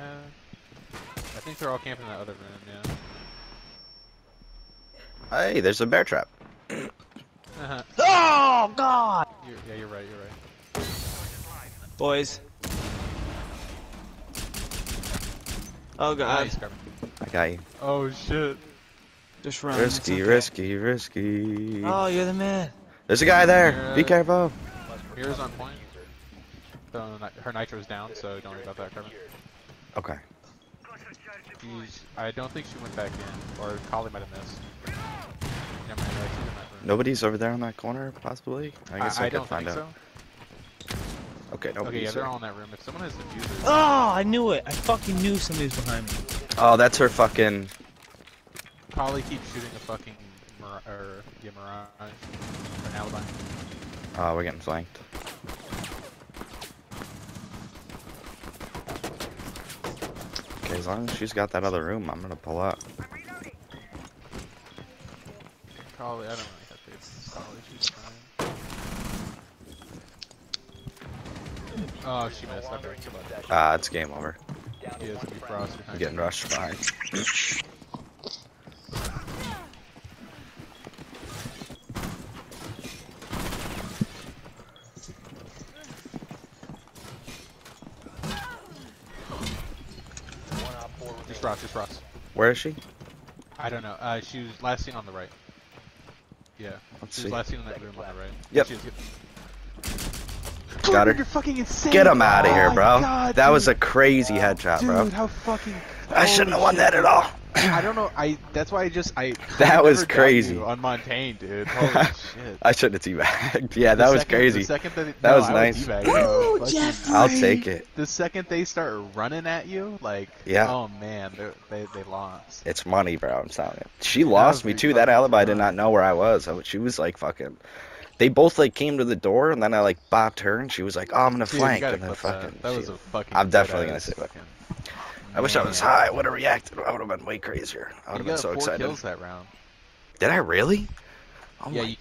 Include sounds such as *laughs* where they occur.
Yeah. I think they're all camping in that other room, yeah. Hey, there's a bear trap. Uh-huh. Oh God, You're, yeah, you're right, you're right. boys. Oh God, Nice, I got you. Oh shit. just run. Risky, okay. risky, risky. Oh, you're the man. There's a guy there. Be careful. Mira's on point. So ni- her nitro's down, so don't worry about that, Carmen. Okay. She's, I don't think she went back in, or Collie might have missed. Never mind, like, she's in that room. Nobody's over there on that corner, possibly. I guess I, I, could don't find think out. so. Okay, Okay, nobody's yeah, they're all in that room. If someone has the defusers, Oh, ah, I knew it. I fucking knew somebody was behind me. Oh, that's her fucking. Collie keeps shooting a fucking mir- or yeah, mirage or an alibi. Oh, we're getting flanked. As long as she's got that other room, I'm gonna pull up. Collie, I don't really have faith in Collie. She's fine. Oh, she missed. Okay, goodbye. Ah, it's game over. Yeah, it's gonna be Frost I'm getting rushed by. *laughs* Frost, just Frost. Where is she? I don't know. Uh, she was last seen on the right. Yeah, Let's she see. was last seen in that room on the right. Yep. She was. Got her. You're fucking insane. Get him out of Oh here, my bro. God, that was a crazy headshot, Dude, bro. how fucking. I shouldn't have won shit. that at all. I don't know. I that's why I just I. *laughs* That I was crazy. you On Montagne, dude. *laughs* Holy shit. I shouldn't have teabagged. *laughs* Yeah, The that was crazy. The second that, That no, was I nice. teabag, Woo, Jeffrey! I'll take it. The second they start running at you, like, Yeah. oh man, they're- they they lost. It's money, bro. I'm telling you. She was lost me too. That fucking alibi did not know where I was. I She was like fucking. They both like came to the door, and then I like bopped her, and she was like, "Oh, I'm gonna Dude, flank," and then fucking. that. That was a fucking. I'm definitely gonna say that. fucking- I wish I was high. I would have reacted. I would have been way crazier. I would have been got so four excited. kills that round. Did I really? Oh yeah, my you